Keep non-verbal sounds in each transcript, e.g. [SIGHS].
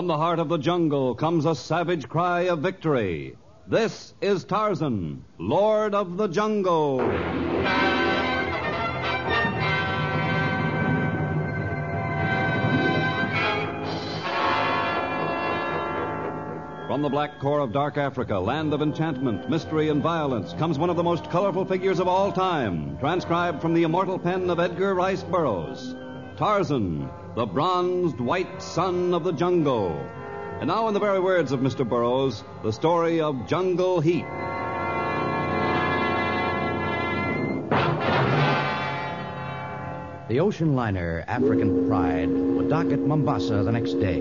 From the heart of the jungle comes a savage cry of victory. This is Tarzan, Lord of the Jungle. From the black core of dark Africa, land of enchantment, mystery, and violence, comes one of the most colorful figures of all time, transcribed from the immortal pen of Edgar Rice Burroughs. Tarzan, the bronzed white son of the jungle. And now, in the very words of Mr. Burroughs, the story of Jungle Heat. The ocean liner African Pride would dock at Mombasa the next day.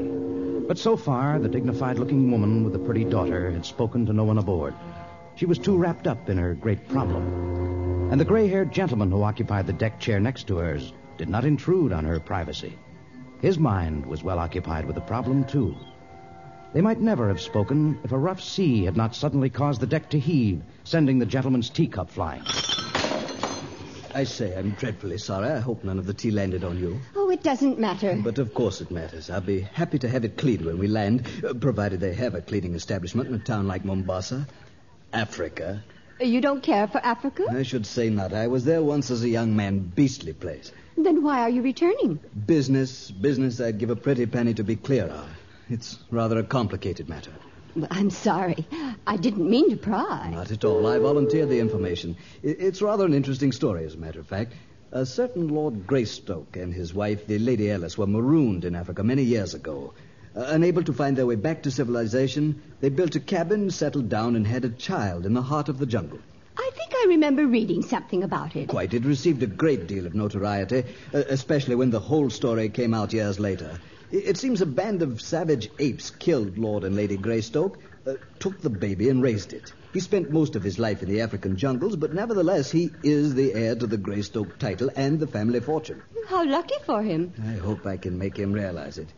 But so far, the dignified looking woman with the pretty daughter had spoken to no one aboard. She was too wrapped up in her great problem. And the gray haired gentleman who occupied the deck chair next to hers did not intrude on her privacy. His mind was well occupied with the problem, too. They might never have spoken if a rough sea had not suddenly caused the deck to heave, sending the gentleman's teacup flying. I say, I'm dreadfully sorry. I hope none of the tea landed on you. Oh, it doesn't matter. But of course it matters. I'll be happy to have it cleaned when we land, uh, provided they have a cleaning establishment in a town like Mombasa. Africa. You don't care for Africa? I should say not. I was there once as a young man. Beastly place. Then why are you returning? Business, business I'd give a pretty penny to be clear of. It's rather a complicated matter. Well, I'm sorry. I didn't mean to pry. Not at all. I volunteered the information. It's rather an interesting story, as a matter of fact. A certain Lord Greystoke and his wife, the Lady Alice, were marooned in Africa many years ago. Uh, unable to find their way back to civilization, they built a cabin, settled down, and had a child in the heart of the jungle. I think I remember reading something about it. Quite. It received a great deal of notoriety, uh, especially when the whole story came out years later. I- It seems a band of savage apes killed Lord and Lady Greystoke, uh, took the baby, and raised it. He spent most of his life in the African jungles, but nevertheless, he is the heir to the Greystoke title and the family fortune. How lucky for him. I hope I can make him realize it.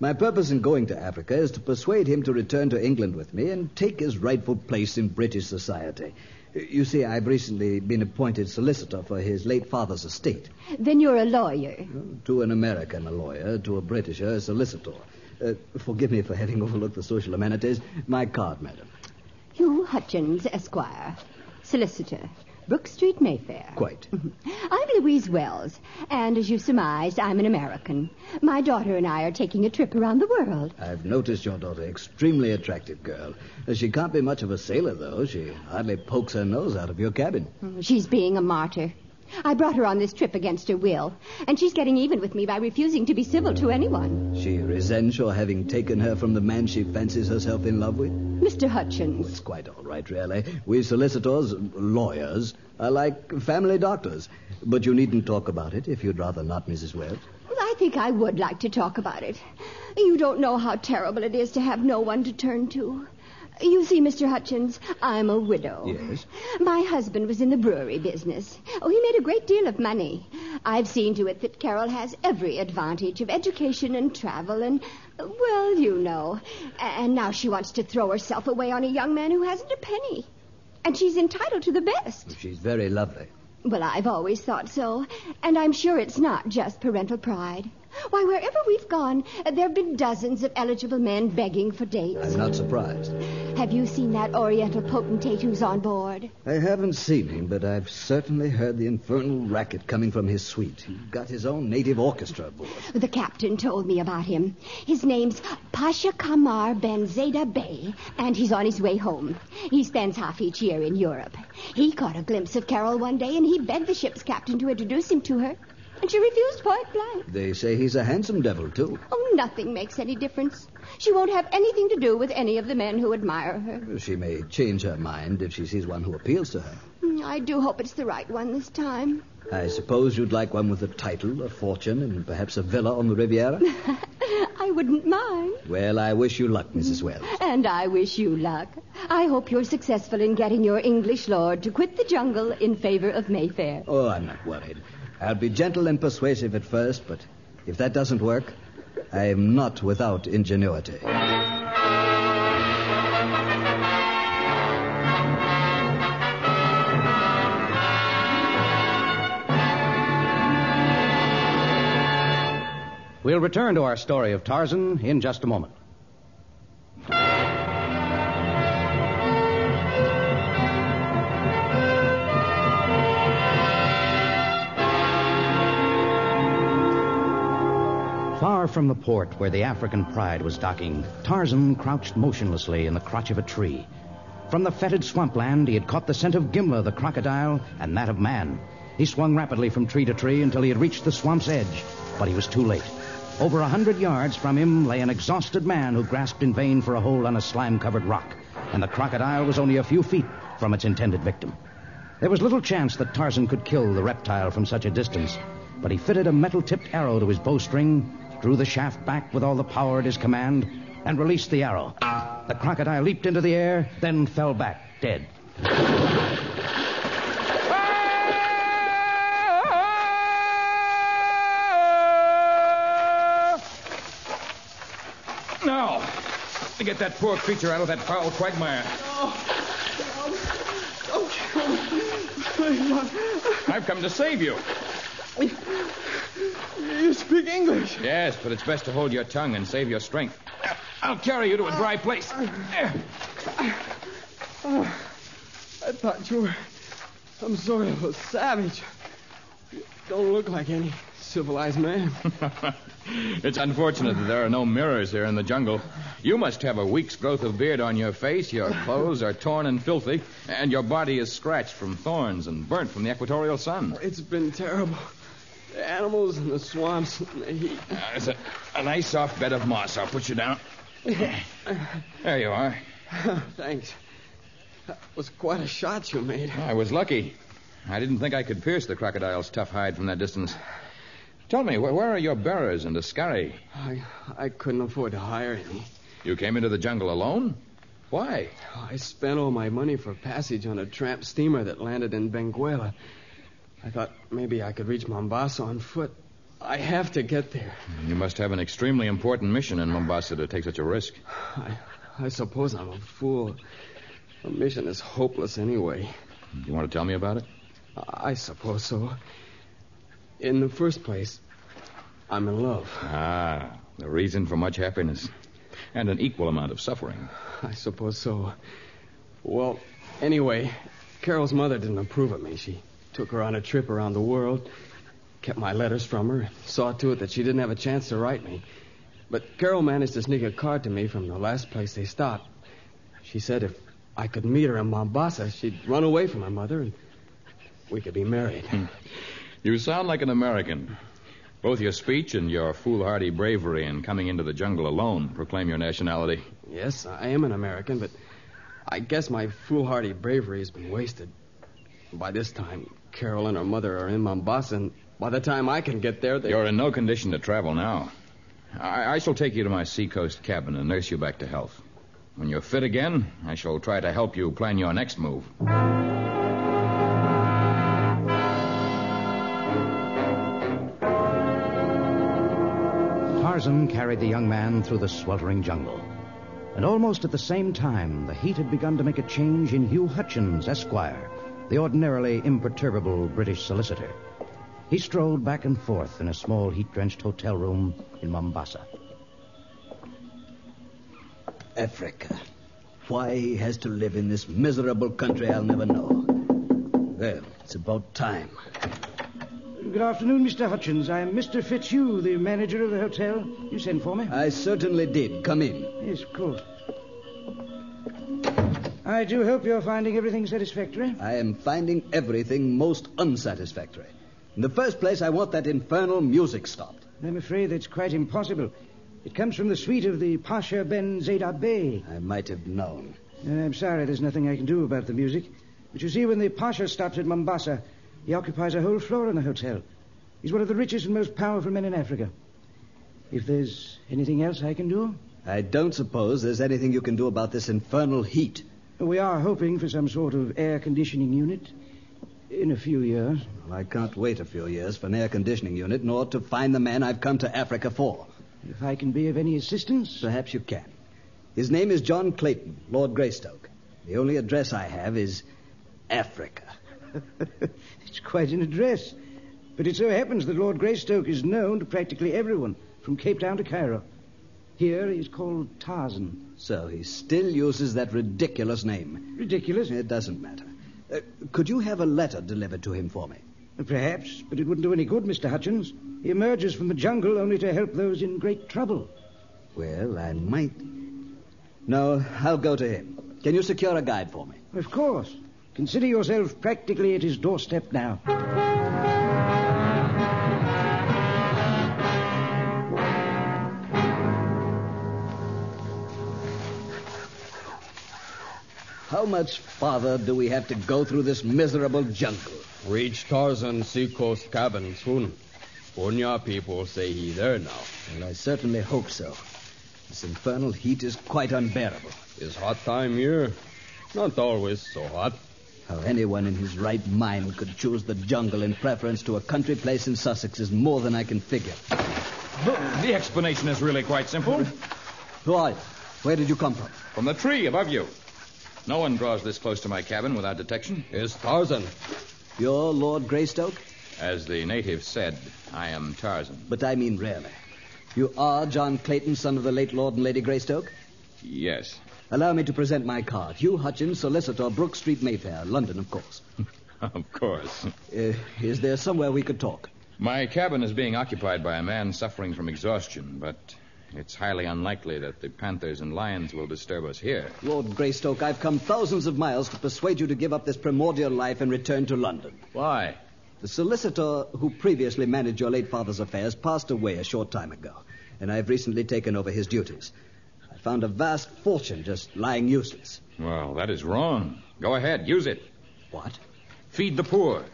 My purpose in going to Africa is to persuade him to return to England with me and take his rightful place in British society. You see, I've recently been appointed solicitor for his late father's estate. Then you're a lawyer. To an American, a lawyer. To a Britisher, a solicitor. Uh, forgive me for having overlooked the social amenities. My card, madam. Hugh Hutchins, Esquire, solicitor, Brook Street, Mayfair. Quite. Mm-hmm. I'm Louise Wells, and as you surmised, I'm an American. My daughter and I are taking a trip around the world. I've noticed your daughter. Extremely attractive girl. She can't be much of a sailor, though. She hardly pokes her nose out of your cabin. Mm, she's being a martyr. I brought her on this trip against her will, and she's getting even with me by refusing to be civil to anyone. She resents your having taken her from the man she fancies herself in love with? Mr. Hutchins. It's quite all right, really. We solicitors, lawyers, are like family doctors. But you needn't talk about it if you'd rather not, Mrs. Wells. Well, I think I would like to talk about it. You don't know how terrible it is to have no one to turn to. You see, Mr. Hutchins, I'm a widow. Yes? My husband was in the brewery business. Oh, he made a great deal of money. I've seen to it that Carol has every advantage of education and travel and, well, you know. And now she wants to throw herself away on a young man who hasn't a penny. And she's entitled to the best. She's very lovely. Well, I've always thought so. And I'm sure it's not just parental pride. Why, wherever we've gone, there have been dozens of eligible men begging for dates. I'm not surprised. Have you seen that Oriental potentate who's on board? I haven't seen him, but I've certainly heard the infernal racket coming from his suite. He's got his own native orchestra aboard. The captain told me about him. His name's Pasha Kamar Ben Zeta Bey, and he's on his way home. He spends half each year in Europe. He caught a glimpse of Carol one day, and he begged the ship's captain to introduce him to her. And she refused point blank. They say he's a handsome devil, too. Oh, nothing makes any difference. She won't have anything to do with any of the men who admire her. She may change her mind if she sees one who appeals to her. Hmm, I do hope it's the right one this time. I suppose you'd like one with a title, a fortune, and perhaps a villa on the Riviera? [LAUGHS] I wouldn't mind. well, I wish you luck, Mrs. Wells. And I wish you luck. I hope you're successful in getting your English lord to quit the jungle in favor of Mayfair. Oh, I'm not worried. I'll be gentle and persuasive at first, but if that doesn't work, I'm not without ingenuity. We'll return to our story of Tarzan in just a moment. Far from the port where the African Pride was docking, Tarzan crouched motionlessly in the crotch of a tree. From the fetid swampland, he had caught the scent of Gimla, the crocodile, and that of man. He swung rapidly from tree to tree until he had reached the swamp's edge, but he was too late. Over a hundred yards from him lay an exhausted man who grasped in vain for a hold on a slime covered rock, and the crocodile was only a few feet from its intended victim. There was little chance that Tarzan could kill the reptile from such a distance, but he fitted a metal tipped arrow to his bowstring drew the shaft back with all the power at his command, and released the arrow. The crocodile leaped into the air, then fell back, dead. Ah! Now, to get that poor creature out of that foul quagmire. I've come to save you. You speak English. Yes, but it's best to hold your tongue and save your strength. I'll carry you to a dry place. Oh, I thought you were some sort of a savage. You don't look like any civilized man. [LAUGHS] it's unfortunate that there are no mirrors here in the jungle. You must have a week's growth of beard on your face, your [LAUGHS] clothes are torn and filthy, and your body is scratched from thorns and burnt from the equatorial sun. It's been terrible. The animals in the swamps and the heat. Uh, it's a, a nice soft bed of moss. I'll put you down. [LAUGHS] There you are. Thanks. That was quite a shot you made. I was lucky. I didn't think I could pierce the crocodile's tough hide from that distance. Tell me, where, where are your bearers and askari? I, I couldn't afford to hire any. You came into the jungle alone? Why? I spent all my money for passage on a tramp steamer that landed in Benguela. I thought maybe I could reach Mombasa on foot. I have to get there. You must have an extremely important mission in Mombasa to take such a risk. I, I suppose I'm a fool. The mission is hopeless anyway. You want to tell me about it? I suppose so. In the first place, I'm in love. Ah, the reason for much happiness. And an equal amount of suffering. I suppose so. Well, anyway, Carol's mother didn't approve of me. She took her on a trip around the world, kept my letters from her, saw to it that she didn't have a chance to write me. But Carol managed to sneak a card to me from the last place they stopped. She said if I could meet her in Mombasa, she'd run away from her mother and we could be married. Hmm. You sound like an American. Both your speech and your foolhardy bravery in coming into the jungle alone proclaim your nationality. yes, I am an American, but I guess my foolhardy bravery has been wasted. By this time, Carol and her mother are in Mombasa, and by the time I can get there, they. You're in no condition to travel now. I, I shall take you to my seacoast cabin and nurse you back to health. When you're fit again, I shall try to help you plan your next move. Tarzan carried the young man through the sweltering jungle. And almost at the same time, the heat had begun to make a change in Hugh Hutchins, Esquire, the ordinarily imperturbable British solicitor. He strolled back and forth in a small heat drenched hotel room in Mombasa. Africa. Why he has to live in this miserable country, I'll never know. Well, it's about time. Good afternoon, Mr. Hutchins. I'm Mr. Fitzhugh, the manager of the hotel. You sent for me? I certainly did. Come in. Yes, of course. I do hope you're finding everything satisfactory. I am finding everything most unsatisfactory. In the first place, I want that infernal music stopped. I'm afraid that's quite impossible. It comes from the suite of the Pasha Ben Zayda Bey. I might have known. Uh, I'm sorry there's nothing I can do about the music. But you see, when the Pasha stops at Mombasa, he occupies a whole floor in the hotel. He's one of the richest and most powerful men in Africa. If there's anything else I can do, I don't suppose there's anything you can do about this infernal heat. We are hoping for some sort of air conditioning unit in a few years. Well, I can't wait a few years for an air conditioning unit nor to find the man I've come to Africa for. If I can be of any assistance, Perhaps you can. His name is John Clayton, Lord Greystoke. The only address I have is Africa. [LAUGHS] it's quite an address. But it so happens that Lord Greystoke is known to practically everyone, from Cape Town to Cairo. Here he's called Tarzan. So he still uses that ridiculous name. Ridiculous. It doesn't matter. Uh, could you have a letter delivered to him for me? Perhaps, but it wouldn't do any good, Mr. Hutchins. He emerges from the jungle only to help those in great trouble. Well, I might. No, I'll go to him. Can you secure a guide for me? Of course. Consider yourself practically at his doorstep now. How much farther do we have to go through this miserable jungle? Reach Tarzan Seacoast cabin soon. Punya people say he there now. Well, I certainly hope so. This infernal heat is quite unbearable. It's hot time here. Not always so hot. How anyone in his right mind could choose the jungle in preference to a country place in Sussex is more than I can figure. The explanation is really quite simple. Who are you? Where did you come from? From the tree above you. No one draws this close to my cabin without detection. It's Tarzan. You're Lord Greystoke? As the natives said, I am Tarzan. But I mean really. You are John Clayton, son of the late Lord and Lady Greystoke? Yes. Allow me to present my card. Hugh Hutchins, solicitor, Brook Street, Mayfair, London, of course. [LAUGHS] of course. Uh, is there somewhere we could talk? My cabin is being occupied by a man suffering from exhaustion, but it's highly unlikely that the panthers and lions will disturb us here. Lord Greystoke, I've come thousands of miles to persuade you to give up this primordial life and return to London. Why? The solicitor who previously managed your late father's affairs passed away a short time ago, and I've recently taken over his duties. I found a vast fortune just lying useless. Well, that is wrong. Go ahead, use it. What? Feed the poor.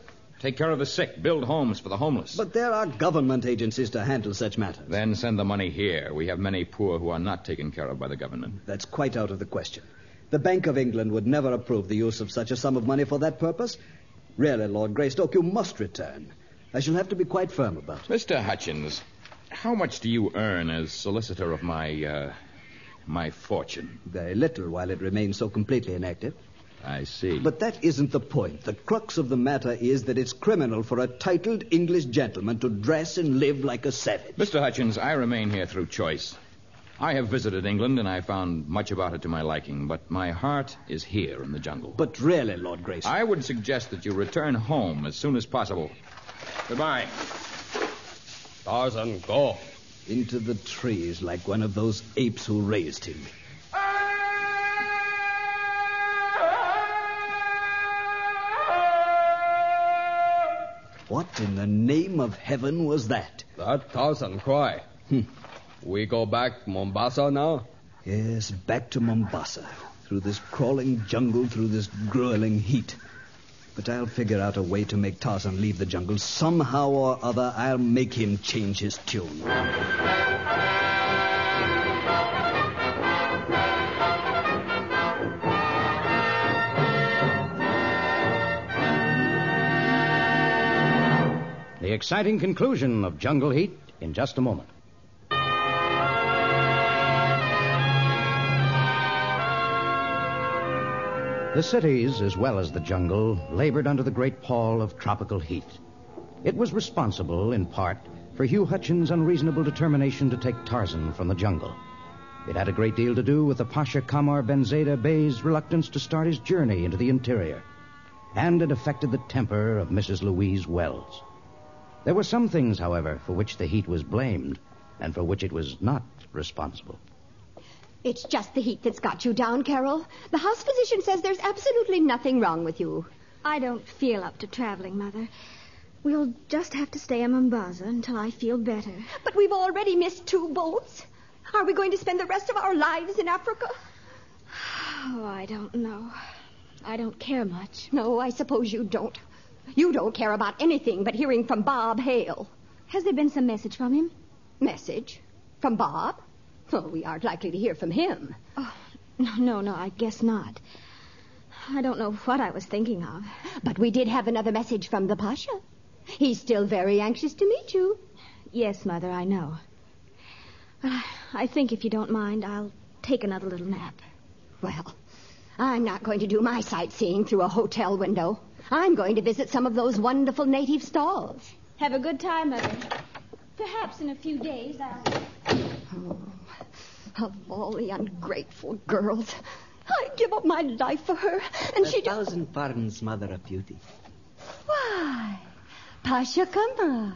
Take care of the sick. Build homes for the homeless. But there are government agencies to handle such matters. Then send the money here. We have many poor who are not taken care of by the government. That's quite out of the question. The Bank of England would never approve the use of such a sum of money for that purpose. Really, Lord Greystoke, you must return. I shall have to be quite firm about it. Mr. Hutchins, how much do you earn as solicitor of my, uh, my fortune? Very little while it remains so completely inactive. I see. But that isn't the point. The crux of the matter is that it's criminal for a titled English gentleman to dress and live like a savage. Mr. Hutchins, I remain here through choice. I have visited England and I found much about it to my liking, but my heart is here in the jungle. But really, Lord Greystoke. I would suggest that you return home as soon as possible. Goodbye. Tarzan, go. Into the trees like one of those apes who raised him. What in the name of heaven was that? That Tarzan cry. Hmm. We go back Mombasa now? Yes, back to Mombasa. Through this crawling jungle, through this grueling heat. But I'll figure out a way to make Tarzan leave the jungle. Somehow or other, I'll make him change his tune. Exciting conclusion of Jungle Heat in just a moment. The cities, as well as the jungle, labored under the great pall of tropical heat. It was responsible, in part, for Hugh Hutchins' unreasonable determination to take Tarzan from the jungle. It had a great deal to do with the Pasha Kamar Ben Zeda Bey's reluctance to start his journey into the interior. And it affected the temper of Mrs. Louise Wells. There were some things, however, for which the heat was blamed, and for which it was not responsible. It's just the heat that's got you down, Carol. The house physician says there's absolutely nothing wrong with you. I don't feel up to traveling, Mother. We'll just have to stay in Mombasa until I feel better. But we've already missed two boats. Are we going to spend the rest of our lives in Africa? [SIGHS] Oh, I don't know. I don't care much. No, I suppose you don't. You don't care about anything but hearing from Bob Hale. Has there been some message from him? Message? From Bob? Oh, we aren't likely to hear from him. Oh, no, no, no, I guess not. I don't know what I was thinking of. But we did have another message from the Pasha. He's still very anxious to meet you. Yes, Mother, I know. I think if you don't mind, I'll take another little nap. Well, I'm not going to do my sightseeing through a hotel window. I'm going to visit some of those wonderful native stalls. Have a good time, Mother. Perhaps in a few days I'll. Oh, of all the ungrateful girls, I'd give up my life for her, and a she just. thousand pardons, Mother of Beauty. Why, Pasha Kamar.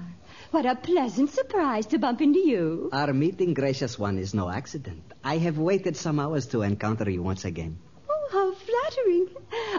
What a pleasant surprise to bump into you. Our meeting, gracious one, is no accident. I have waited some hours to encounter you once again. Flattering.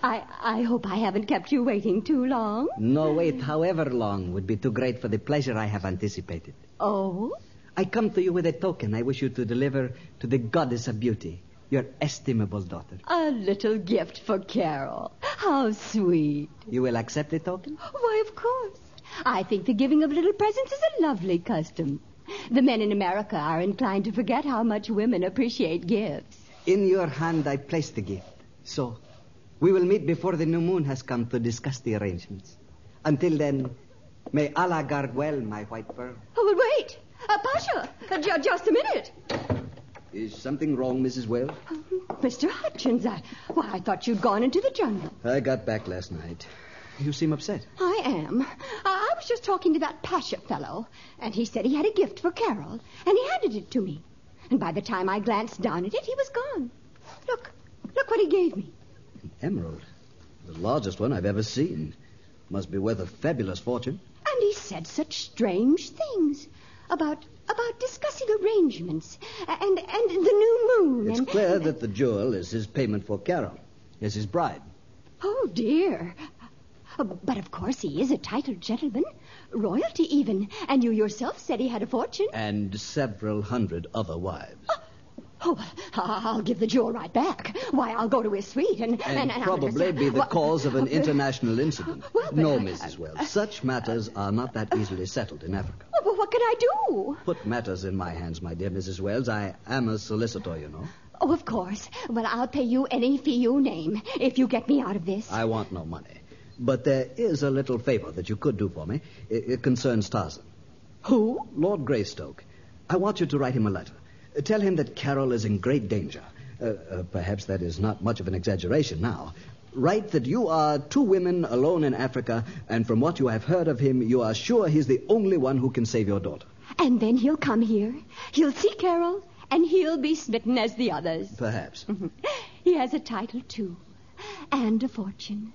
I, I hope I haven't kept you waiting too long. No wait, however long, would be too great for the pleasure I have anticipated. Oh? I come to you with a token I wish you to deliver to the goddess of beauty, your estimable daughter. A little gift for Carol. How sweet. You will accept the token? Why, of course. I think the giving of little presents is a lovely custom. The men in America are inclined to forget how much women appreciate gifts. In your hand I place the gift. So, we will meet before the new moon has come to discuss the arrangements. Until then, may Allah guard well my white pearl. Oh, but wait. Uh, Pasha, uh, ju- just a minute. Is something wrong, Mrs. Wells? Mr. Hutchins, I, why, I thought you'd gone into the jungle. I got back last night. You seem upset. I am. Uh, I was just talking to that Pasha fellow, and he said he had a gift for Carol, and he handed it to me. And by the time I glanced down at it, he was gone. Look, look what he gave me. Emerald. The largest one I've ever seen. Must be worth a fabulous fortune. And he said such strange things about about discussing arrangements and and the new moon. It's and, clear that the jewel is his payment for Carol, as his bride. Oh dear. But of course he is a titled gentleman, royalty even, and you yourself said he had a fortune. And several hundred other wives. Oh, I- I'll give the jewel right back. Why, I'll go to his suite and And, and, probably be the Well, cause of an [LAUGHS] international incident. Well, no, I- Mrs. Wells. Such matters are not that easily settled in Africa. Oh, well, what can I do? Put matters in my hands, my dear Mrs. Wells. I am a solicitor, you know. Oh, of course. Well, I'll pay you any fee you name if you get me out of this. I want no money. But there is a little favor that you could do for me. It, it concerns Tarzan. Who? Lord Greystoke. I want you to write him a letter. Tell him that Carol is in great danger. Uh, uh, perhaps that is not much of an exaggeration now. Write that you are two women alone in Africa, and from what you have heard of him, you are sure he's the only one who can save your daughter. And then he'll come here. He'll see Carol, and he'll be smitten as the others. Perhaps. [LAUGHS] He has a title, too, and a fortune.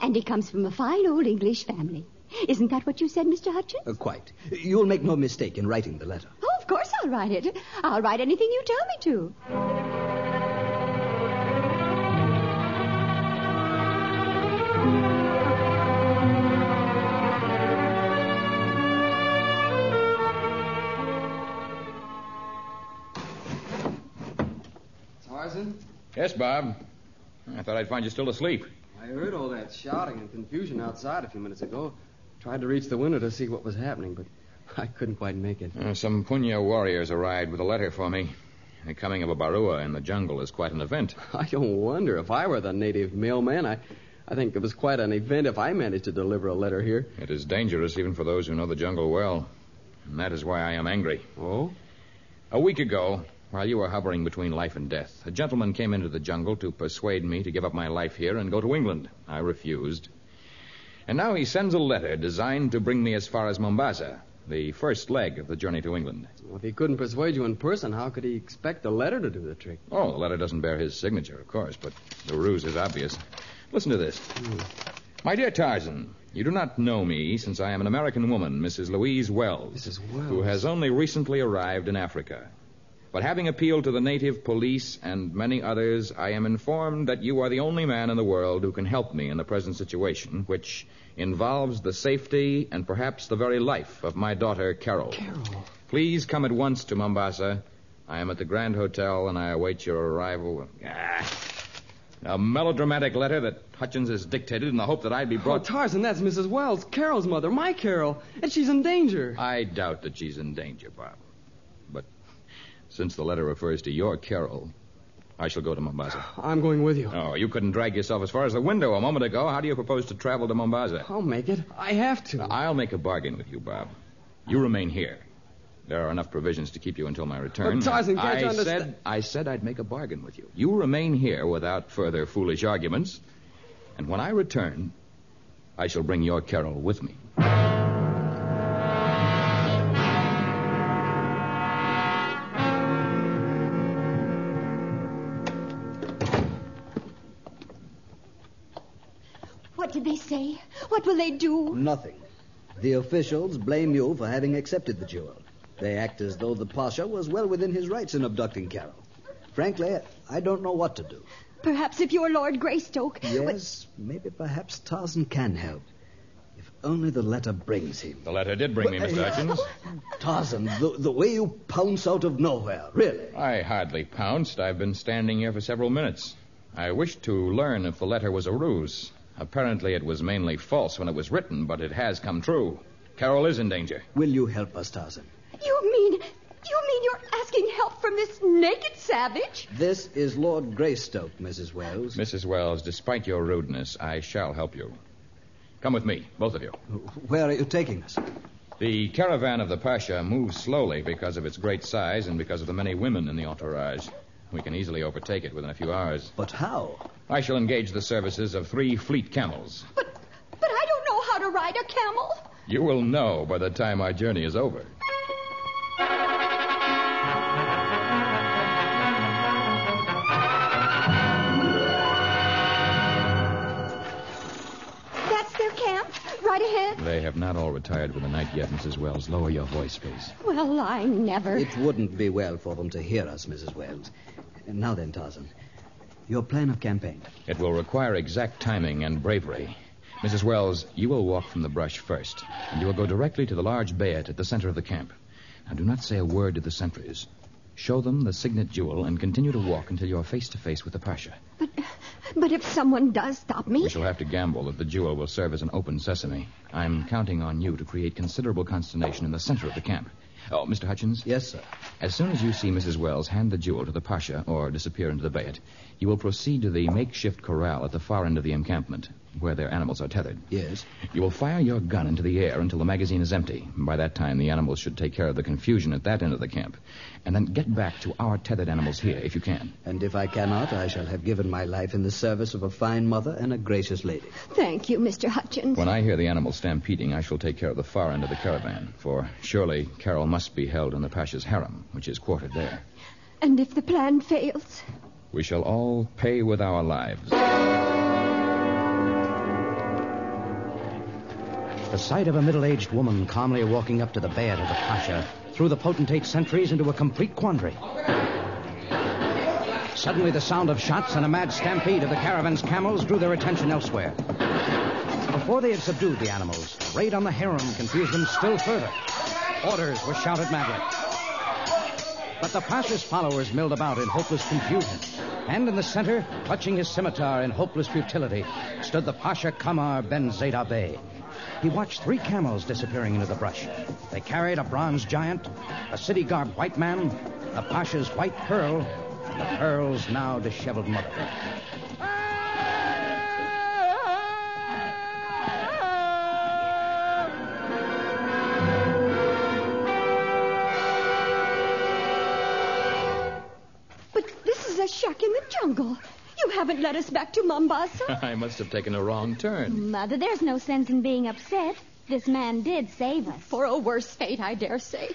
And he comes from a fine old English family. Isn't that what you said, Mr. Hutchins? Uh, quite. You'll make no mistake in writing the letter. Of course I'll write it. I'll write anything you tell me to. Tarzan? Yes, Bob. I thought I'd find you still asleep. I heard all that shouting and confusion outside a few minutes ago. Tried to reach the window to see what was happening, but I couldn't quite make it. Uh, some Punya warriors arrived with a letter for me. The coming of a Barua in the jungle is quite an event. [LAUGHS] I don't wonder if I were the native mailman. I, I think it was quite an event if I managed to deliver a letter here. It is dangerous even for those who know the jungle well. And that is why I am angry. Oh? A week ago, while you were hovering between life and death, a gentleman came into the jungle to persuade me to give up my life here and go to England. I refused. And now he sends a letter designed to bring me as far as Mombasa, the first leg of the journey to England. Well, if he couldn't persuade you in person, how could he expect a letter to do the trick? Oh, the letter doesn't bear his signature, of course, but the ruse is obvious. Listen to this. Hmm. My dear Tarzan, you do not know me since I am an American woman, Mrs. Louise Wells, Mrs. Wells. who has only recently arrived in Africa. But having appealed to the native police and many others, I am informed that you are the only man in the world who can help me in the present situation, which involves the safety and perhaps the very life of my daughter, Carol. Carol. Please come at once to Mombasa. I am at the Grand Hotel and I await your arrival. Ah. A melodramatic letter that Hutchins has dictated in the hope that I'd be brought. Oh. Tarzan, that's Mrs. Wells, Carol's mother, my Carol, and she's in danger. I doubt that she's in danger, Bob. Since the letter refers to your Carol, I shall go to Mombasa. I'm going with you. Oh, you couldn't drag yourself as far as the window a moment ago. How do you propose to travel to Mombasa? I'll make it. I have to. I'll make a bargain with you, Bob. You remain here. There are enough provisions to keep you until my return. But, Tarzan, can't I you understand- said I said I'd make a bargain with you. You remain here without further foolish arguments, and when I return, I shall bring your Carol with me. What did they say? What will they do? Nothing. The officials blame you for having accepted the jewel. They act as though the Pasha was well within his rights in abducting Carol. Frankly, I don't know what to do. Perhaps if you're Lord Greystoke. Yes, maybe perhaps Tarzan can help. If only the letter brings him. The letter did bring me, Mr. Hutchins. Tarzan, the, the way you pounce out of nowhere, really. I hardly pounced. I've been standing here for several minutes. I wished to learn if the letter was a ruse. Apparently, it was mainly false when it was written, but it has come true. Carol is in danger. Will you help us, Tarzan? You mean. You mean you're asking help from this naked savage? This is Lord Greystoke, Mrs. Wells. Mrs. Wells, despite your rudeness, I shall help you. Come with me, both of you. Where are you taking us? The caravan of the Pasha moves slowly because of its great size and because of the many women in the entourage. We can easily overtake it within a few hours. But how? I shall engage the services of three fleet camels. But. But I don't know how to ride a camel. You will know by the time our journey is over. That's their camp. Right ahead. They have not all retired for the night yet, Mrs. Wells. Lower your voice, please. Well, I never. It wouldn't be well for them to hear us, Mrs. Wells. Now then, Tarzan, your plan of campaign. It will require exact timing and bravery. Mrs. Wells, you will walk from the brush first, and you will go directly to the large bayet at the center of the camp. Now, do not say a word to the sentries. Show them the signet jewel and continue to walk until you are face to face with the Pasha. But, but if someone does stop me. We shall have to gamble that the jewel will serve as an open sesame. I'm counting on you to create considerable consternation in the center of the camp. Oh, Mr. Hutchins? Yes, sir. As soon as you see Mrs. Wells hand the jewel to the Pasha or disappear into the bayet, you will proceed to the makeshift corral at the far end of the encampment, where their animals are tethered. Yes. You will fire your gun into the air until the magazine is empty. By that time, the animals should take care of the confusion at that end of the camp. And then get back to our tethered animals here, if you can. And if I cannot, I shall have given my life in the service of a fine mother and a gracious lady. Thank you, Mr. Hutchins. When I hear the animals stampeding, I shall take care of the far end of the caravan. For surely Carol must be held in the Pasha's harem, which is quartered there. And if the plan fails? We shall all pay with our lives. The sight of a middle aged woman calmly walking up to the bayet of the Pasha threw the potentate sentries into a complete quandary. Suddenly, the sound of shots and a mad stampede of the caravan's camels drew their attention elsewhere. Before they had subdued the animals, a raid on the harem confused them still further. Orders were shouted madly. But the Pasha's followers milled about in hopeless confusion. And in the center, clutching his scimitar in hopeless futility, stood the Pasha Kamar Ben Zeta Bey. He watched three camels disappearing into the brush. They carried a bronze giant, a city garbed white man, the Pasha's white pearl, and the pearl's now disheveled mother. But this is a shack in the jungle. You haven't led us back to Mombasa. [LAUGHS] I must have taken a wrong turn. Mother, there's no sense in being upset. This man did save us. For a worse fate, I dare say.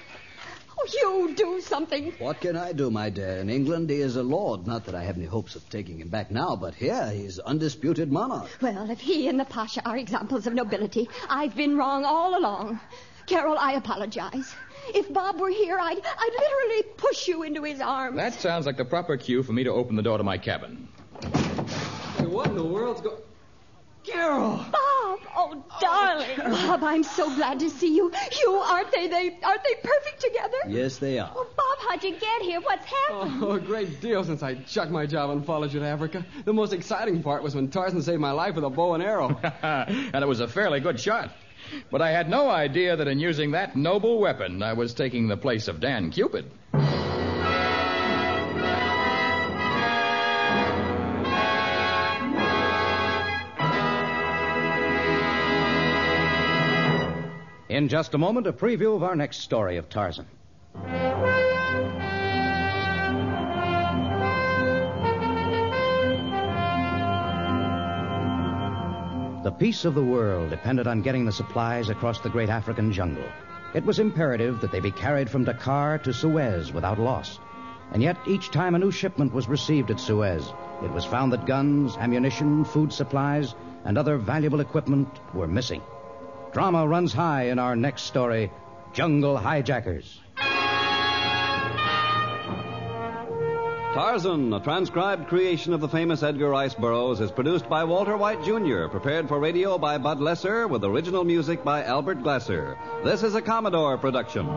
Oh, you do something. What can I do, my dear? In England, he is a lord. Not that I have any hopes of taking him back now, but here he's undisputed monarch. Well, if he and the Pasha are examples of nobility, I've been wrong all along. Carol, I apologize. If Bob were here, I'd, I'd literally push you into his arms. That sounds like the proper cue for me to open the door to my cabin. Hey, what in the world's going... Carol! Bob, oh darling, oh, Bob, I'm so glad to see you. You aren't they? They aren't they perfect together? Yes, they are. Oh, Bob, how'd you get here? What's happened? Oh, a great deal since I chucked my job and followed you to Africa. The most exciting part was when Tarzan saved my life with a bow and arrow. [LAUGHS] and it was a fairly good shot. But I had no idea that in using that noble weapon, I was taking the place of Dan Cupid. In just a moment, a preview of our next story of Tarzan. The peace of the world depended on getting the supplies across the great African jungle. It was imperative that they be carried from Dakar to Suez without loss. And yet, each time a new shipment was received at Suez, it was found that guns, ammunition, food supplies, and other valuable equipment were missing. Drama runs high in our next story Jungle Hijackers. Tarzan, a transcribed creation of the famous Edgar Rice Burroughs, is produced by Walter White Jr., prepared for radio by Bud Lesser, with original music by Albert Glasser. This is a Commodore production.